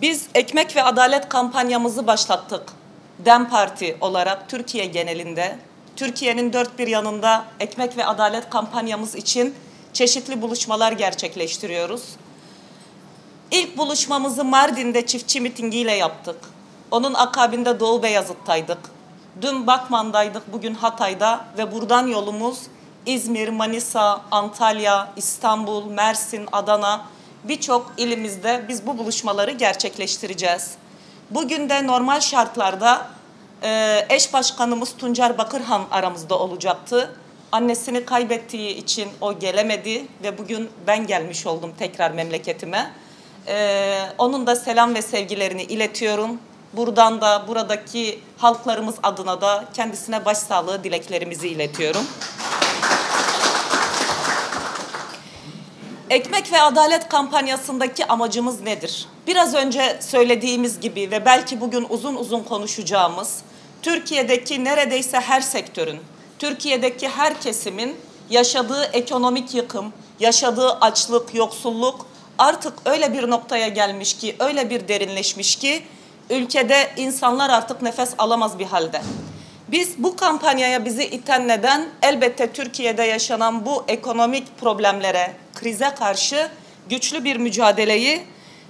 Biz ekmek ve adalet kampanyamızı başlattık. DEM Parti olarak Türkiye genelinde, Türkiye'nin dört bir yanında ekmek ve adalet kampanyamız için çeşitli buluşmalar gerçekleştiriyoruz. İlk buluşmamızı Mardin'de çiftçi mitingiyle yaptık. Onun akabinde Doğu Beyazıt'taydık. Dün Batman'daydık, bugün Hatay'da ve buradan yolumuz İzmir, Manisa, Antalya, İstanbul, Mersin, Adana birçok ilimizde biz bu buluşmaları gerçekleştireceğiz. Bugün de normal şartlarda e, eş başkanımız Tuncer Bakırhan aramızda olacaktı. Annesini kaybettiği için o gelemedi ve bugün ben gelmiş oldum tekrar memleketime. E, onun da selam ve sevgilerini iletiyorum. Buradan da buradaki halklarımız adına da kendisine başsağlığı dileklerimizi iletiyorum. Ekmek ve Adalet kampanyasındaki amacımız nedir? Biraz önce söylediğimiz gibi ve belki bugün uzun uzun konuşacağımız Türkiye'deki neredeyse her sektörün, Türkiye'deki her kesimin yaşadığı ekonomik yıkım, yaşadığı açlık, yoksulluk artık öyle bir noktaya gelmiş ki, öyle bir derinleşmiş ki ülkede insanlar artık nefes alamaz bir halde. Biz bu kampanyaya bizi iten neden elbette Türkiye'de yaşanan bu ekonomik problemlere, krize karşı güçlü bir mücadeleyi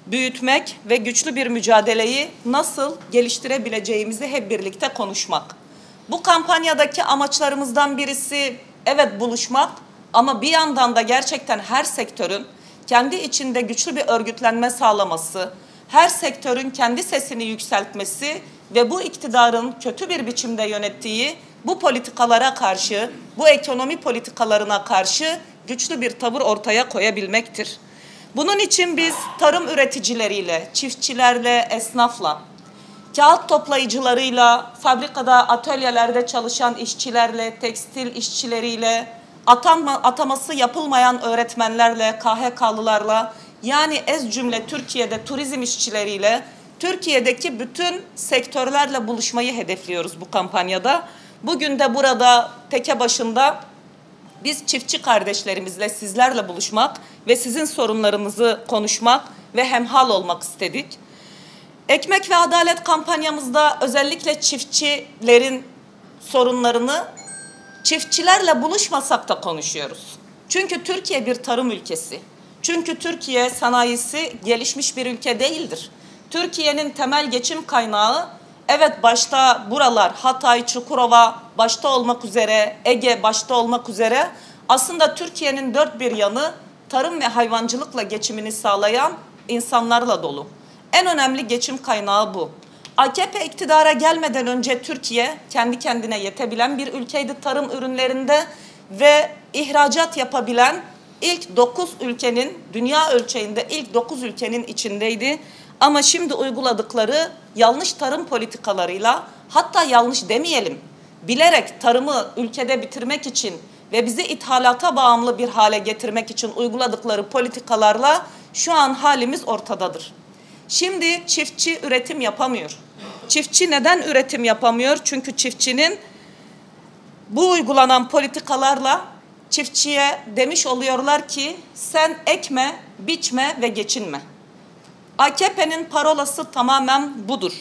büyütmek ve güçlü bir mücadeleyi nasıl geliştirebileceğimizi hep birlikte konuşmak. Bu kampanyadaki amaçlarımızdan birisi evet buluşmak ama bir yandan da gerçekten her sektörün kendi içinde güçlü bir örgütlenme sağlaması, her sektörün kendi sesini yükseltmesi ve bu iktidarın kötü bir biçimde yönettiği bu politikalara karşı, bu ekonomi politikalarına karşı güçlü bir tavır ortaya koyabilmektir. Bunun için biz tarım üreticileriyle, çiftçilerle, esnafla, kağıt toplayıcılarıyla, fabrikada, atölyelerde çalışan işçilerle, tekstil işçileriyle, atanma, ataması yapılmayan öğretmenlerle, KHK'lılarla, yani ez cümle Türkiye'de turizm işçileriyle, Türkiye'deki bütün sektörlerle buluşmayı hedefliyoruz bu kampanyada. Bugün de burada teke başında biz çiftçi kardeşlerimizle sizlerle buluşmak ve sizin sorunlarınızı konuşmak ve hemhal olmak istedik. Ekmek ve Adalet kampanyamızda özellikle çiftçilerin sorunlarını çiftçilerle buluşmasak da konuşuyoruz. Çünkü Türkiye bir tarım ülkesi. Çünkü Türkiye sanayisi gelişmiş bir ülke değildir. Türkiye'nin temel geçim kaynağı evet başta buralar Hatay, Çukurova başta olmak üzere, Ege başta olmak üzere aslında Türkiye'nin dört bir yanı tarım ve hayvancılıkla geçimini sağlayan insanlarla dolu. En önemli geçim kaynağı bu. AKP iktidara gelmeden önce Türkiye kendi kendine yetebilen bir ülkeydi tarım ürünlerinde ve ihracat yapabilen ilk 9 ülkenin dünya ölçeğinde ilk 9 ülkenin içindeydi. Ama şimdi uyguladıkları yanlış tarım politikalarıyla hatta yanlış demeyelim bilerek tarımı ülkede bitirmek için ve bizi ithalata bağımlı bir hale getirmek için uyguladıkları politikalarla şu an halimiz ortadadır. Şimdi çiftçi üretim yapamıyor. Çiftçi neden üretim yapamıyor? Çünkü çiftçinin bu uygulanan politikalarla çiftçiye demiş oluyorlar ki sen ekme, biçme ve geçinme. AKP'nin parolası tamamen budur.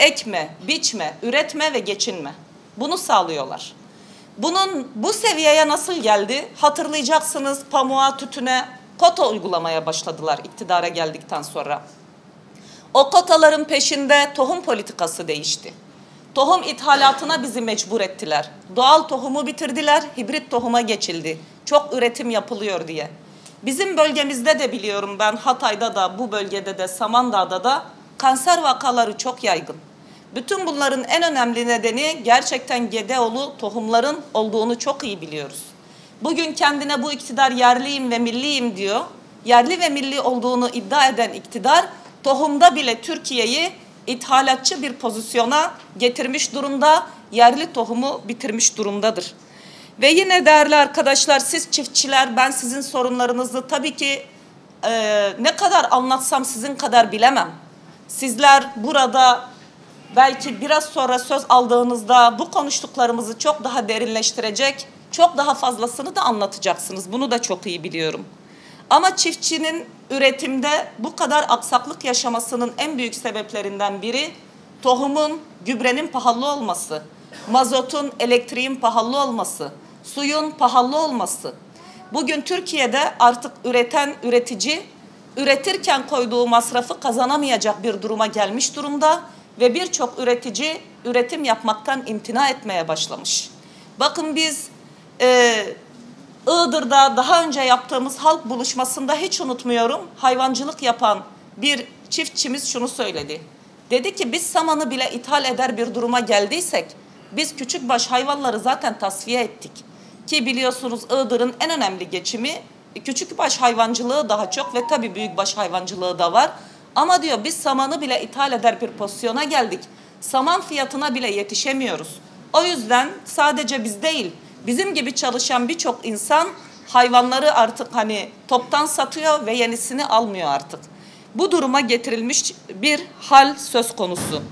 Ekme, biçme, üretme ve geçinme. Bunu sağlıyorlar. Bunun bu seviyeye nasıl geldi? Hatırlayacaksınız pamuğa, tütüne kota uygulamaya başladılar iktidara geldikten sonra. O kotaların peşinde tohum politikası değişti. Tohum ithalatına bizi mecbur ettiler. Doğal tohumu bitirdiler, hibrit tohuma geçildi. Çok üretim yapılıyor diye. Bizim bölgemizde de biliyorum ben Hatay'da da bu bölgede de Samandağ'da da kanser vakaları çok yaygın. Bütün bunların en önemli nedeni gerçekten Gedeoğlu tohumların olduğunu çok iyi biliyoruz. Bugün kendine bu iktidar yerliyim ve milliyim diyor. Yerli ve milli olduğunu iddia eden iktidar tohumda bile Türkiye'yi ithalatçı bir pozisyona getirmiş durumda. Yerli tohumu bitirmiş durumdadır. Ve yine değerli arkadaşlar siz çiftçiler ben sizin sorunlarınızı tabii ki e, ne kadar anlatsam sizin kadar bilemem. Sizler burada belki biraz sonra söz aldığınızda bu konuştuklarımızı çok daha derinleştirecek, çok daha fazlasını da anlatacaksınız. Bunu da çok iyi biliyorum. Ama çiftçinin üretimde bu kadar aksaklık yaşamasının en büyük sebeplerinden biri tohumun, gübrenin pahalı olması, mazotun, elektriğin pahalı olması, suyun pahalı olması. Bugün Türkiye'de artık üreten üretici üretirken koyduğu masrafı kazanamayacak bir duruma gelmiş durumda ve birçok üretici üretim yapmaktan imtina etmeye başlamış. Bakın biz e, Iğdır'da daha önce yaptığımız halk buluşmasında hiç unutmuyorum hayvancılık yapan bir çiftçimiz şunu söyledi. Dedi ki biz samanı bile ithal eder bir duruma geldiysek biz küçük baş hayvanları zaten tasfiye ettik. Ki biliyorsunuz Iğdır'ın en önemli geçimi küçük baş hayvancılığı daha çok ve tabii büyük baş hayvancılığı da var. Ama diyor biz samanı bile ithal eder bir pozisyona geldik. Saman fiyatına bile yetişemiyoruz. O yüzden sadece biz değil, bizim gibi çalışan birçok insan hayvanları artık hani toptan satıyor ve yenisini almıyor artık. Bu duruma getirilmiş bir hal söz konusu.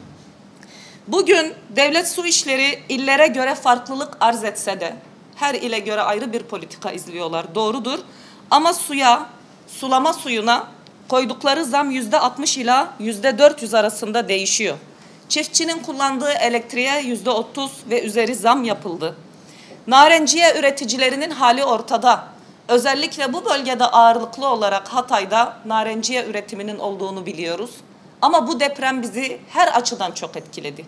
Bugün devlet su işleri illere göre farklılık arz etse de her ile göre ayrı bir politika izliyorlar. Doğrudur. Ama suya, sulama suyuna koydukları zam yüzde 60 ila yüzde 400 arasında değişiyor. Çiftçinin kullandığı elektriğe yüzde 30 ve üzeri zam yapıldı. Narenciye üreticilerinin hali ortada. Özellikle bu bölgede ağırlıklı olarak Hatay'da narenciye üretiminin olduğunu biliyoruz. Ama bu deprem bizi her açıdan çok etkiledi.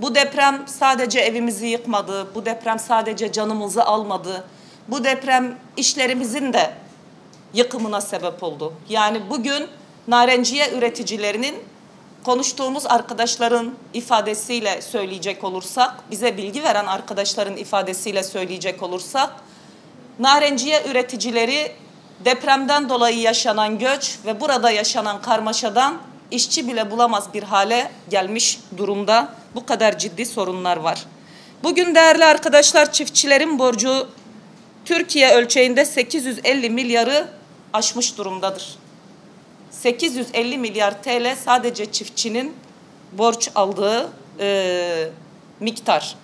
Bu deprem sadece evimizi yıkmadı, bu deprem sadece canımızı almadı. Bu deprem işlerimizin de yıkımına sebep oldu. Yani bugün narenciye üreticilerinin konuştuğumuz arkadaşların ifadesiyle söyleyecek olursak, bize bilgi veren arkadaşların ifadesiyle söyleyecek olursak, narenciye üreticileri depremden dolayı yaşanan göç ve burada yaşanan karmaşadan işçi bile bulamaz bir hale gelmiş durumda. Bu kadar ciddi sorunlar var. Bugün değerli arkadaşlar çiftçilerin borcu Türkiye ölçeğinde 850 milyarı aşmış durumdadır. 850 milyar TL sadece çiftçinin borç aldığı e, miktar.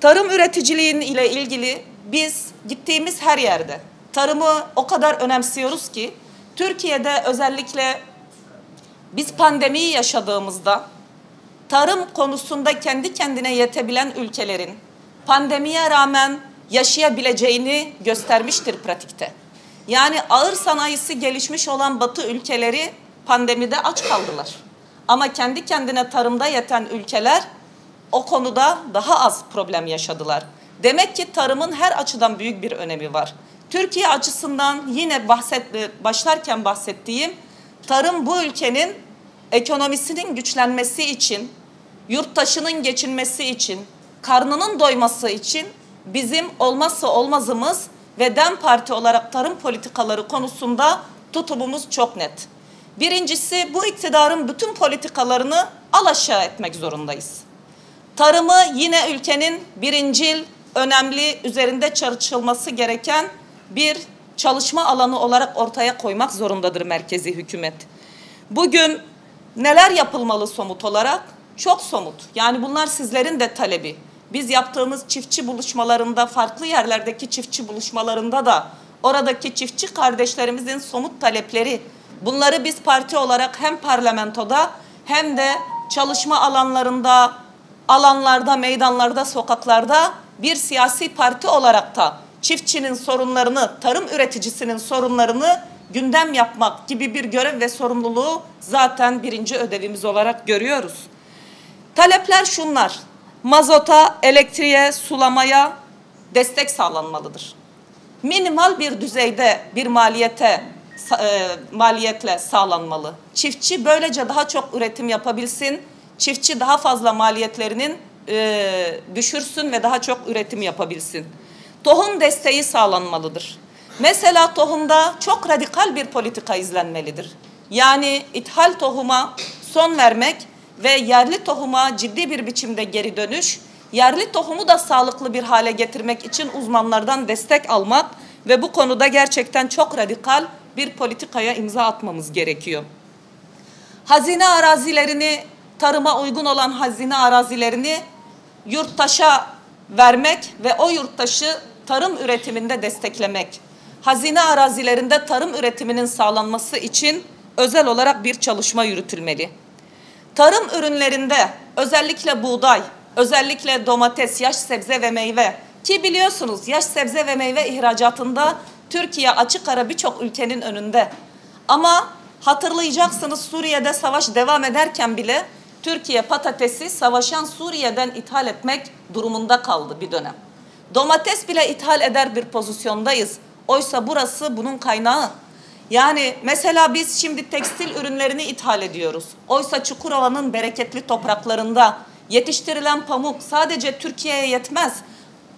Tarım üreticiliğin ile ilgili biz gittiğimiz her yerde tarımı o kadar önemsiyoruz ki Türkiye'de özellikle biz pandemiyi yaşadığımızda tarım konusunda kendi kendine yetebilen ülkelerin pandemiye rağmen yaşayabileceğini göstermiştir pratikte. Yani ağır sanayisi gelişmiş olan batı ülkeleri pandemide aç kaldılar. Ama kendi kendine tarımda yeten ülkeler o konuda daha az problem yaşadılar. Demek ki tarımın her açıdan büyük bir önemi var. Türkiye açısından yine bahset, başlarken bahsettiğim tarım bu ülkenin ekonomisinin güçlenmesi için, yurttaşının geçinmesi için, karnının doyması için bizim olmazsa olmazımız ve DEM Parti olarak tarım politikaları konusunda tutumumuz çok net. Birincisi bu iktidarın bütün politikalarını alaşağı etmek zorundayız. Tarımı yine ülkenin birincil, önemli, üzerinde çalışılması gereken bir çalışma alanı olarak ortaya koymak zorundadır merkezi hükümet. Bugün neler yapılmalı somut olarak? Çok somut. Yani bunlar sizlerin de talebi. Biz yaptığımız çiftçi buluşmalarında, farklı yerlerdeki çiftçi buluşmalarında da oradaki çiftçi kardeşlerimizin somut talepleri, bunları biz parti olarak hem parlamentoda hem de çalışma alanlarında, alanlarda, meydanlarda, sokaklarda bir siyasi parti olarak da çiftçinin sorunlarını, tarım üreticisinin sorunlarını gündem yapmak gibi bir görev ve sorumluluğu zaten birinci ödevimiz olarak görüyoruz. Talepler şunlar mazota, elektriğe, sulamaya destek sağlanmalıdır. Minimal bir düzeyde bir maliyete e, maliyetle sağlanmalı. Çiftçi böylece daha çok üretim yapabilsin. Çiftçi daha fazla maliyetlerinin e, düşürsün ve daha çok üretim yapabilsin. Tohum desteği sağlanmalıdır. Mesela tohumda çok radikal bir politika izlenmelidir. Yani ithal tohuma son vermek ve yerli tohuma ciddi bir biçimde geri dönüş, yerli tohumu da sağlıklı bir hale getirmek için uzmanlardan destek almak ve bu konuda gerçekten çok radikal bir politikaya imza atmamız gerekiyor. Hazine arazilerini, tarıma uygun olan hazine arazilerini yurttaşa vermek ve o yurttaşı tarım üretiminde desteklemek. hazine arazilerinde tarım üretiminin sağlanması için özel olarak bir çalışma yürütülmeli. Tarım ürünlerinde özellikle buğday, özellikle domates, yaş sebze ve meyve ki biliyorsunuz yaş sebze ve meyve ihracatında Türkiye açık ara birçok ülkenin önünde. Ama hatırlayacaksınız Suriye'de savaş devam ederken bile Türkiye patatesi savaşan Suriye'den ithal etmek durumunda kaldı bir dönem. Domates bile ithal eder bir pozisyondayız. Oysa burası bunun kaynağı. Yani mesela biz şimdi tekstil ürünlerini ithal ediyoruz. Oysa Çukurova'nın bereketli topraklarında yetiştirilen pamuk sadece Türkiye'ye yetmez.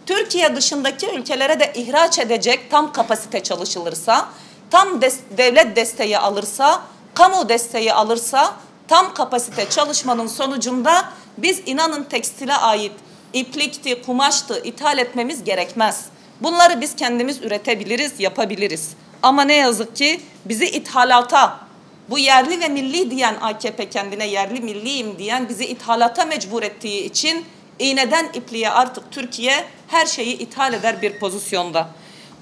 Türkiye dışındaki ülkelere de ihraç edecek tam kapasite çalışılırsa, tam des devlet desteği alırsa, kamu desteği alırsa tam kapasite çalışmanın sonucunda biz inanın tekstile ait iplikti, kumaştı ithal etmemiz gerekmez. Bunları biz kendimiz üretebiliriz, yapabiliriz. Ama ne yazık ki bizi ithalata, bu yerli ve milli diyen AKP kendine yerli milliyim diyen bizi ithalata mecbur ettiği için iğneden ipliğe artık Türkiye her şeyi ithal eder bir pozisyonda.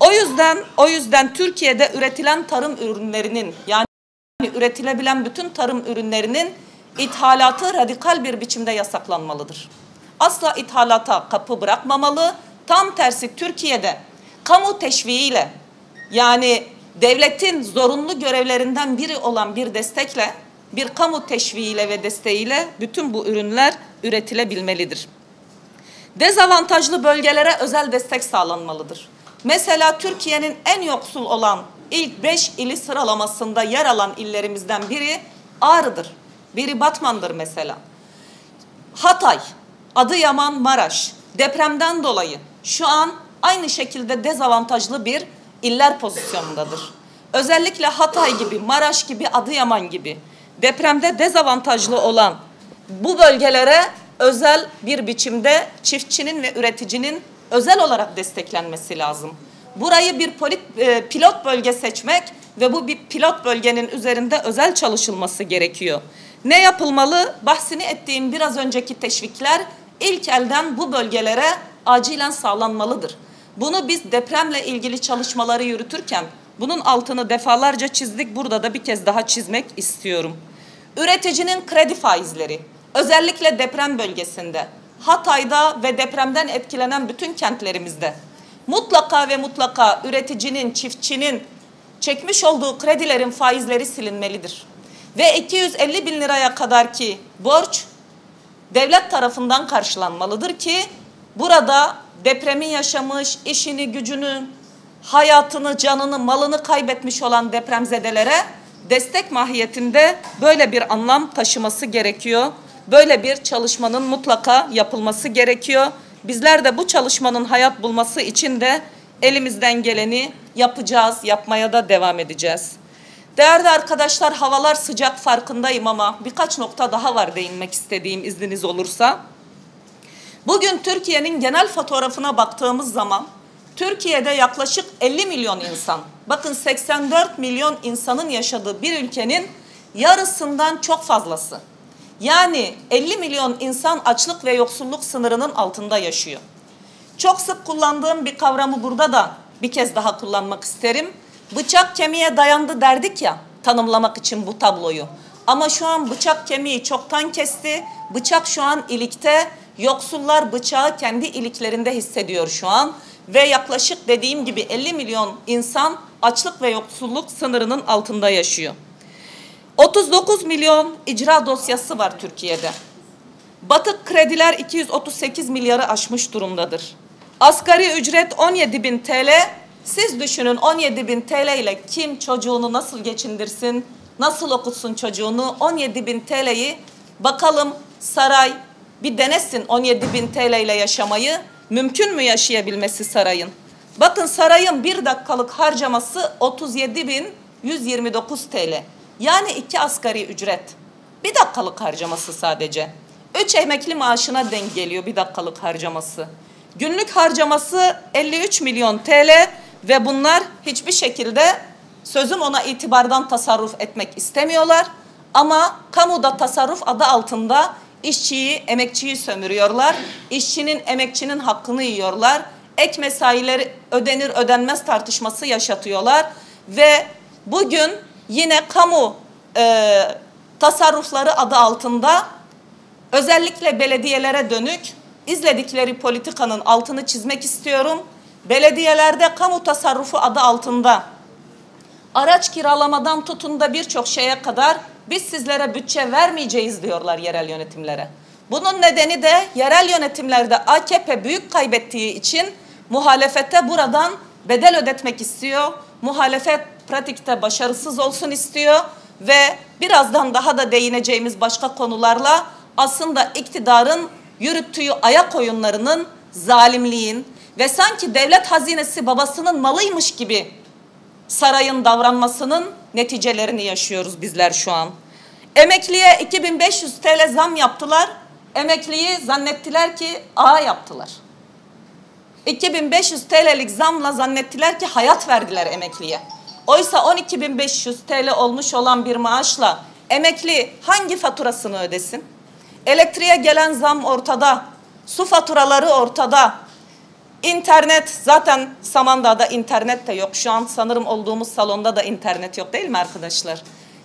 O yüzden o yüzden Türkiye'de üretilen tarım ürünlerinin yani üretilebilen bütün tarım ürünlerinin ithalatı radikal bir biçimde yasaklanmalıdır. Asla ithalata kapı bırakmamalı. Tam tersi Türkiye'de kamu teşviğiyle yani devletin zorunlu görevlerinden biri olan bir destekle, bir kamu teşviğiyle ve desteğiyle bütün bu ürünler üretilebilmelidir. Dezavantajlı bölgelere özel destek sağlanmalıdır. Mesela Türkiye'nin en yoksul olan ilk beş ili sıralamasında yer alan illerimizden biri Ağrı'dır. Biri Batman'dır mesela. Hatay, Adıyaman, Maraş depremden dolayı şu an aynı şekilde dezavantajlı bir iller pozisyonundadır. Özellikle Hatay gibi, Maraş gibi, Adıyaman gibi depremde dezavantajlı olan bu bölgelere özel bir biçimde çiftçinin ve üreticinin özel olarak desteklenmesi lazım. Burayı bir polit, e, pilot bölge seçmek ve bu bir pilot bölgenin üzerinde özel çalışılması gerekiyor. Ne yapılmalı? Bahsini ettiğim biraz önceki teşvikler ilk elden bu bölgelere acilen sağlanmalıdır. Bunu biz depremle ilgili çalışmaları yürütürken bunun altını defalarca çizdik. Burada da bir kez daha çizmek istiyorum. Üreticinin kredi faizleri özellikle deprem bölgesinde Hatay'da ve depremden etkilenen bütün kentlerimizde mutlaka ve mutlaka üreticinin, çiftçinin çekmiş olduğu kredilerin faizleri silinmelidir. Ve 250 bin liraya kadar ki borç devlet tarafından karşılanmalıdır ki burada depremi yaşamış, işini, gücünü, hayatını, canını, malını kaybetmiş olan depremzedelere destek mahiyetinde böyle bir anlam taşıması gerekiyor. Böyle bir çalışmanın mutlaka yapılması gerekiyor. Bizler de bu çalışmanın hayat bulması için de elimizden geleni yapacağız, yapmaya da devam edeceğiz. Değerli arkadaşlar havalar sıcak farkındayım ama birkaç nokta daha var değinmek istediğim izniniz olursa. Bugün Türkiye'nin genel fotoğrafına baktığımız zaman Türkiye'de yaklaşık 50 milyon insan, bakın 84 milyon insanın yaşadığı bir ülkenin yarısından çok fazlası. Yani 50 milyon insan açlık ve yoksulluk sınırının altında yaşıyor. Çok sık kullandığım bir kavramı burada da bir kez daha kullanmak isterim. Bıçak kemiğe dayandı derdik ya tanımlamak için bu tabloyu. Ama şu an bıçak kemiği çoktan kesti. Bıçak şu an ilikte. Yoksullar bıçağı kendi iliklerinde hissediyor şu an. Ve yaklaşık dediğim gibi 50 milyon insan açlık ve yoksulluk sınırının altında yaşıyor. 39 milyon icra dosyası var Türkiye'de. Batık krediler 238 milyarı aşmış durumdadır. Asgari ücret 17 bin TL. Siz düşünün 17 bin TL ile kim çocuğunu nasıl geçindirsin, nasıl okutsun çocuğunu 17 bin TL'yi bakalım saray bir denesin 17 bin TL ile yaşamayı mümkün mü yaşayabilmesi sarayın? Bakın sarayın bir dakikalık harcaması 37 bin 129 TL. Yani iki asgari ücret. Bir dakikalık harcaması sadece. Üç emekli maaşına denk geliyor bir dakikalık harcaması. Günlük harcaması 53 milyon TL ve bunlar hiçbir şekilde sözüm ona itibardan tasarruf etmek istemiyorlar. Ama kamuda tasarruf adı altında işçiyi, emekçiyi sömürüyorlar. İşçinin, emekçinin hakkını yiyorlar. ek mesaileri ödenir ödenmez tartışması yaşatıyorlar ve bugün yine kamu e, tasarrufları adı altında özellikle belediyelere dönük izledikleri politikanın altını çizmek istiyorum. Belediyelerde kamu tasarrufu adı altında araç kiralamadan tutun da birçok şeye kadar biz sizlere bütçe vermeyeceğiz diyorlar yerel yönetimlere. Bunun nedeni de yerel yönetimlerde AKP büyük kaybettiği için muhalefete buradan bedel ödetmek istiyor. Muhalefet pratikte başarısız olsun istiyor ve birazdan daha da değineceğimiz başka konularla aslında iktidarın yürüttüğü ayak oyunlarının, zalimliğin ve sanki devlet hazinesi babasının malıymış gibi sarayın davranmasının neticelerini yaşıyoruz bizler şu an. Emekliye 2500 TL zam yaptılar. Emekliyi zannettiler ki A yaptılar. 2500 TL'lik zamla zannettiler ki hayat verdiler emekliye. Oysa 12.500 TL olmuş olan bir maaşla emekli hangi faturasını ödesin? Elektriğe gelen zam ortada, su faturaları ortada, İnternet zaten Samandağ'da internet de yok. Şu an sanırım olduğumuz salonda da internet yok değil mi arkadaşlar?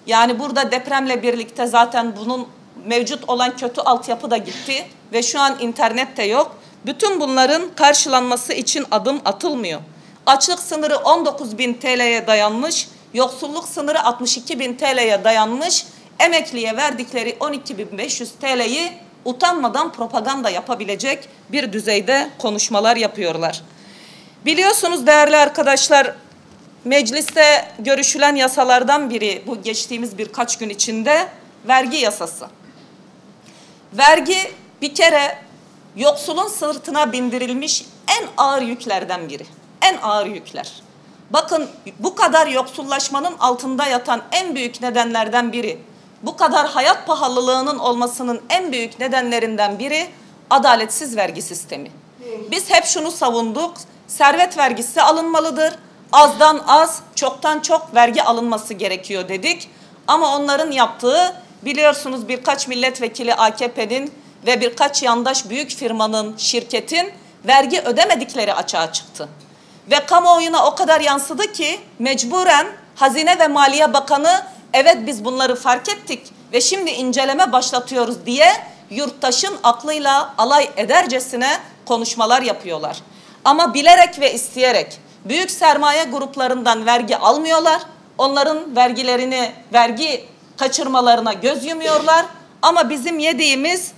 Yani burada depremle birlikte zaten bunun mevcut olan kötü altyapı da gitti ve şu an internet de yok. Bütün bunların karşılanması için adım atılmıyor. Açlık sınırı 19 bin TL'ye dayanmış, yoksulluk sınırı 62 bin TL'ye dayanmış, emekliye verdikleri 12 bin 500 TL'yi utanmadan propaganda yapabilecek bir düzeyde konuşmalar yapıyorlar. Biliyorsunuz değerli arkadaşlar, mecliste görüşülen yasalardan biri bu geçtiğimiz birkaç gün içinde vergi yasası. Vergi bir kere yoksulun sırtına bindirilmiş en ağır yüklerden biri. En ağır yükler. Bakın bu kadar yoksullaşmanın altında yatan en büyük nedenlerden biri bu kadar hayat pahalılığının olmasının en büyük nedenlerinden biri adaletsiz vergi sistemi. Biz hep şunu savunduk. Servet vergisi alınmalıdır. Azdan az, çoktan çok vergi alınması gerekiyor dedik. Ama onların yaptığı biliyorsunuz birkaç milletvekili AKP'nin ve birkaç yandaş büyük firmanın, şirketin vergi ödemedikleri açığa çıktı. Ve kamuoyuna o kadar yansıdı ki mecburen Hazine ve Maliye Bakanı evet biz bunları fark ettik ve şimdi inceleme başlatıyoruz diye yurttaşın aklıyla alay edercesine konuşmalar yapıyorlar. Ama bilerek ve isteyerek büyük sermaye gruplarından vergi almıyorlar. Onların vergilerini, vergi kaçırmalarına göz yumuyorlar. Ama bizim yediğimiz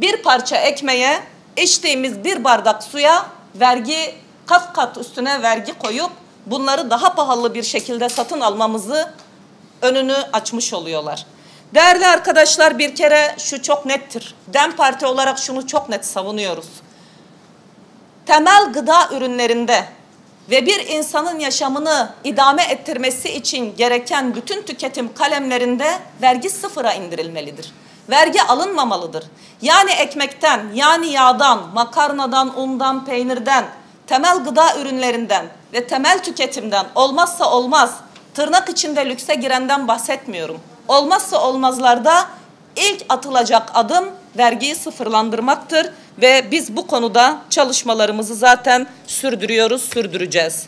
bir parça ekmeğe, içtiğimiz bir bardak suya vergi kat kat üstüne vergi koyup bunları daha pahalı bir şekilde satın almamızı önünü açmış oluyorlar. Değerli arkadaşlar bir kere şu çok nettir. DEM Parti olarak şunu çok net savunuyoruz. Temel gıda ürünlerinde ve bir insanın yaşamını idame ettirmesi için gereken bütün tüketim kalemlerinde vergi sıfıra indirilmelidir. Vergi alınmamalıdır. Yani ekmekten, yani yağdan, makarnadan, undan, peynirden, temel gıda ürünlerinden ve temel tüketimden olmazsa olmaz tırnak içinde lükse girenden bahsetmiyorum. Olmazsa olmazlarda ilk atılacak adım vergiyi sıfırlandırmaktır ve biz bu konuda çalışmalarımızı zaten sürdürüyoruz, sürdüreceğiz.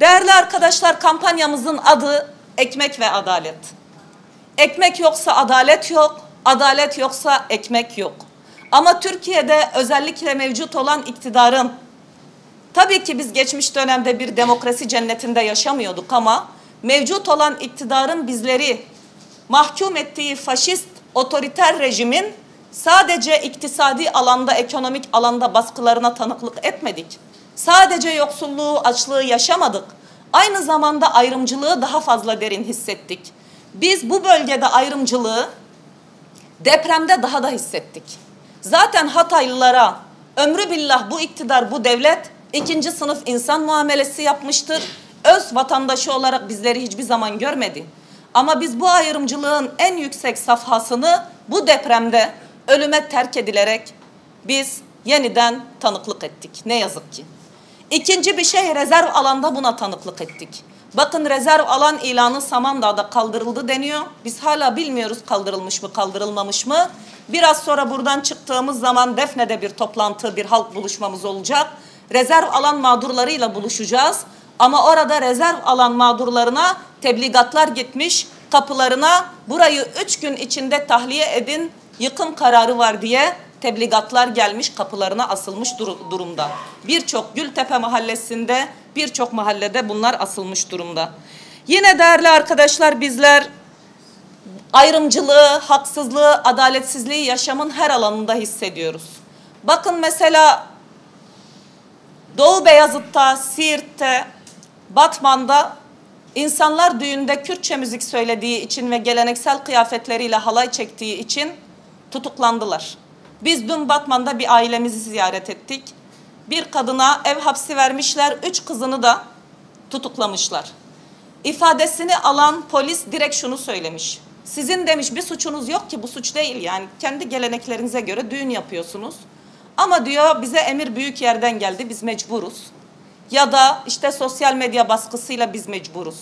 Değerli arkadaşlar kampanyamızın adı Ekmek ve Adalet. Ekmek yoksa adalet yok, adalet yoksa ekmek yok. Ama Türkiye'de özellikle mevcut olan iktidarın tabii ki biz geçmiş dönemde bir demokrasi cennetinde yaşamıyorduk ama mevcut olan iktidarın bizleri mahkum ettiği faşist otoriter rejimin sadece iktisadi alanda, ekonomik alanda baskılarına tanıklık etmedik. Sadece yoksulluğu, açlığı yaşamadık. Aynı zamanda ayrımcılığı daha fazla derin hissettik. Biz bu bölgede ayrımcılığı depremde daha da hissettik. Zaten Hataylılara ömrü billah bu iktidar, bu devlet ikinci sınıf insan muamelesi yapmıştır öz vatandaşı olarak bizleri hiçbir zaman görmedi. Ama biz bu ayrımcılığın en yüksek safhasını bu depremde ölüme terk edilerek biz yeniden tanıklık ettik. Ne yazık ki. İkinci bir şey rezerv alanda buna tanıklık ettik. Bakın rezerv alan ilanı Samandağ'da kaldırıldı deniyor. Biz hala bilmiyoruz kaldırılmış mı kaldırılmamış mı. Biraz sonra buradan çıktığımız zaman Defne'de bir toplantı, bir halk buluşmamız olacak. rezerv alan mağdurlarıyla buluşacağız. Ama orada rezerv alan mağdurlarına tebligatlar gitmiş, kapılarına burayı üç gün içinde tahliye edin, yıkım kararı var diye tebligatlar gelmiş, kapılarına asılmış dur- durumda. Birçok Gültepe mahallesinde, birçok mahallede bunlar asılmış durumda. Yine değerli arkadaşlar bizler ayrımcılığı, haksızlığı, adaletsizliği yaşamın her alanında hissediyoruz. Bakın mesela Doğu Beyazıt'ta, Siirt'te, Batman'da insanlar düğünde Kürtçe müzik söylediği için ve geleneksel kıyafetleriyle halay çektiği için tutuklandılar. Biz dün Batman'da bir ailemizi ziyaret ettik. Bir kadına ev hapsi vermişler, üç kızını da tutuklamışlar. İfadesini alan polis direkt şunu söylemiş. Sizin demiş bir suçunuz yok ki bu suç değil yani kendi geleneklerinize göre düğün yapıyorsunuz. Ama diyor bize emir büyük yerden geldi biz mecburuz. Ya da işte sosyal medya baskısıyla biz mecburuz.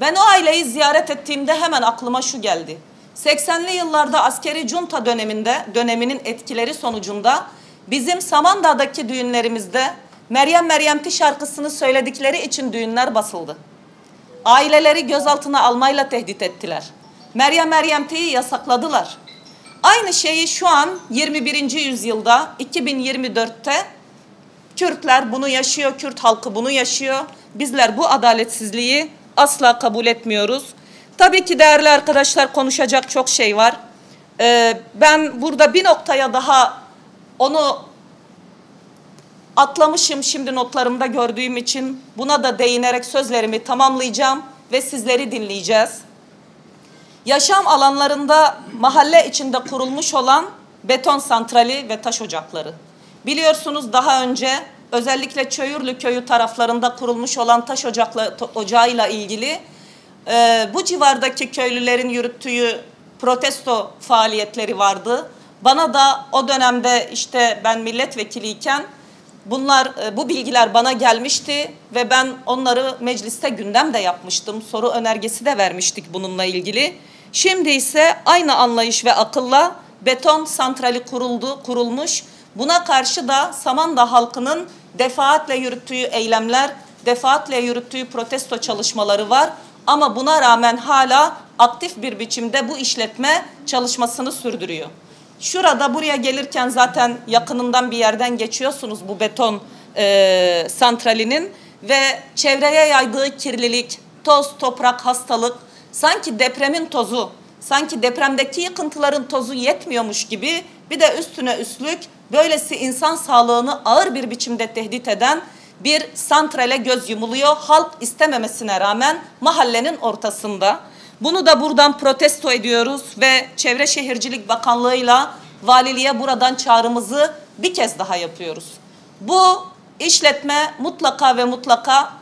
Ben o aileyi ziyaret ettiğimde hemen aklıma şu geldi. 80'li yıllarda askeri junta döneminde döneminin etkileri sonucunda bizim Samandağ'daki düğünlerimizde Meryem Meryemti şarkısını söyledikleri için düğünler basıldı. Aileleri gözaltına almayla tehdit ettiler. Meryem Meryemti'yi yasakladılar. Aynı şeyi şu an 21. yüzyılda 2024'te Kürtler bunu yaşıyor, Kürt halkı bunu yaşıyor. Bizler bu adaletsizliği asla kabul etmiyoruz. Tabii ki değerli arkadaşlar konuşacak çok şey var. Ee, ben burada bir noktaya daha onu atlamışım şimdi notlarımda gördüğüm için buna da değinerek sözlerimi tamamlayacağım ve sizleri dinleyeceğiz. Yaşam alanlarında mahalle içinde kurulmuş olan beton santrali ve taş ocakları. Biliyorsunuz daha önce özellikle Çöyürlü köyü taraflarında kurulmuş olan taş ocakla, ocağıyla ilgili e, bu civardaki köylülerin yürüttüğü protesto faaliyetleri vardı. Bana da o dönemde işte ben milletvekiliyken bunlar e, bu bilgiler bana gelmişti ve ben onları mecliste gündem de yapmıştım. Soru önergesi de vermiştik bununla ilgili. Şimdi ise aynı anlayış ve akılla beton santrali kuruldu, kurulmuş. Buna karşı da Samandağ halkının defaatle yürüttüğü eylemler, defaatle yürüttüğü protesto çalışmaları var. Ama buna rağmen hala aktif bir biçimde bu işletme çalışmasını sürdürüyor. Şurada buraya gelirken zaten yakınından bir yerden geçiyorsunuz bu beton e, santralinin ve çevreye yaydığı kirlilik, toz, toprak, hastalık sanki depremin tozu, sanki depremdeki yıkıntıların tozu yetmiyormuş gibi bir de üstüne üstlük böylesi insan sağlığını ağır bir biçimde tehdit eden bir santrale göz yumuluyor. Halk istememesine rağmen mahallenin ortasında. Bunu da buradan protesto ediyoruz ve Çevre Şehircilik Bakanlığı'yla valiliğe buradan çağrımızı bir kez daha yapıyoruz. Bu işletme mutlaka ve mutlaka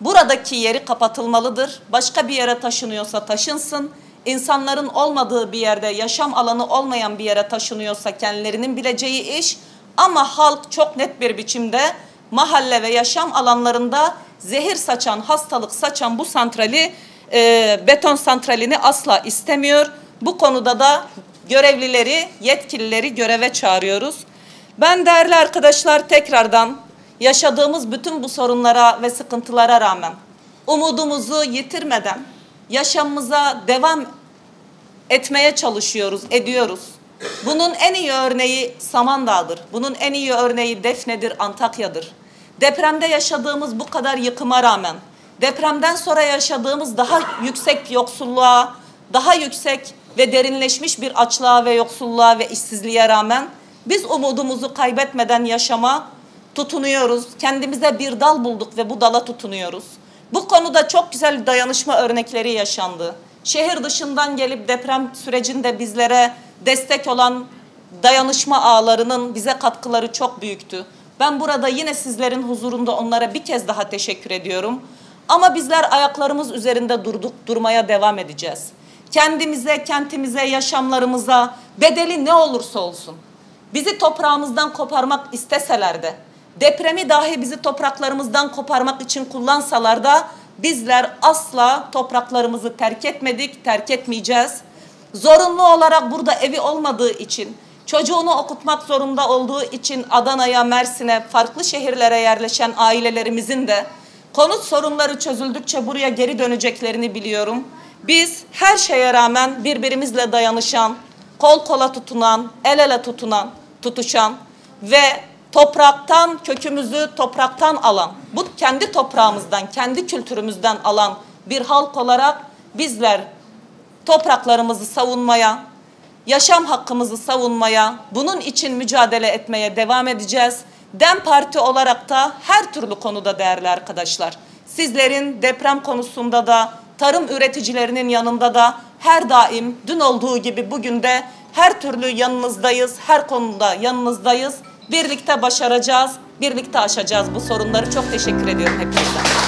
buradaki yeri kapatılmalıdır. Başka bir yere taşınıyorsa taşınsın. İnsanların olmadığı bir yerde, yaşam alanı olmayan bir yere taşınıyorsa kendilerinin bileceği iş. Ama halk çok net bir biçimde mahalle ve yaşam alanlarında zehir saçan, hastalık saçan bu santrali, e, beton santralini asla istemiyor. Bu konuda da görevlileri, yetkilileri göreve çağırıyoruz. Ben değerli arkadaşlar tekrardan yaşadığımız bütün bu sorunlara ve sıkıntılara rağmen umudumuzu yitirmeden yaşamımıza devam etmeye çalışıyoruz, ediyoruz. Bunun en iyi örneği Samandağ'dır. Bunun en iyi örneği Defne'dir, Antakya'dır. Depremde yaşadığımız bu kadar yıkıma rağmen, depremden sonra yaşadığımız daha yüksek yoksulluğa, daha yüksek ve derinleşmiş bir açlığa ve yoksulluğa ve işsizliğe rağmen biz umudumuzu kaybetmeden yaşama tutunuyoruz. Kendimize bir dal bulduk ve bu dala tutunuyoruz. Bu konuda çok güzel dayanışma örnekleri yaşandı. Şehir dışından gelip deprem sürecinde bizlere destek olan dayanışma ağlarının bize katkıları çok büyüktü. Ben burada yine sizlerin huzurunda onlara bir kez daha teşekkür ediyorum. Ama bizler ayaklarımız üzerinde durduk, durmaya devam edeceğiz. Kendimize, kentimize, yaşamlarımıza bedeli ne olursa olsun. Bizi toprağımızdan koparmak isteseler de, depremi dahi bizi topraklarımızdan koparmak için kullansalar da bizler asla topraklarımızı terk etmedik, terk etmeyeceğiz. Zorunlu olarak burada evi olmadığı için, çocuğunu okutmak zorunda olduğu için Adana'ya, Mersin'e, farklı şehirlere yerleşen ailelerimizin de konut sorunları çözüldükçe buraya geri döneceklerini biliyorum. Biz her şeye rağmen birbirimizle dayanışan, kol kola tutunan, el ele tutunan, tutuşan ve topraktan kökümüzü topraktan alan, bu kendi toprağımızdan, kendi kültürümüzden alan bir halk olarak bizler topraklarımızı savunmaya, yaşam hakkımızı savunmaya, bunun için mücadele etmeye devam edeceğiz. DEM Parti olarak da her türlü konuda değerli arkadaşlar. Sizlerin deprem konusunda da, tarım üreticilerinin yanında da her daim dün olduğu gibi bugün de her türlü yanınızdayız, her konuda yanınızdayız. Birlikte başaracağız, birlikte aşacağız bu sorunları. Çok teşekkür ediyorum hepinize.